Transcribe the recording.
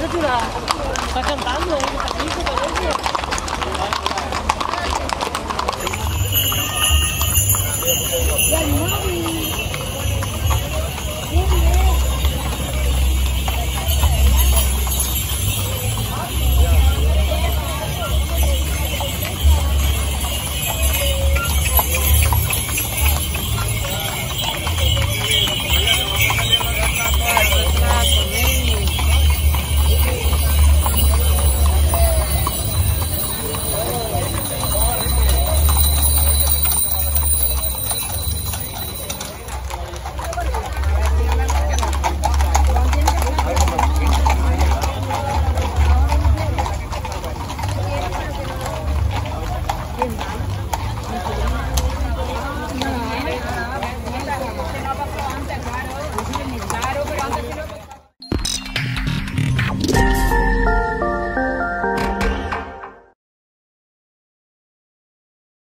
Itu curhat, bahkan.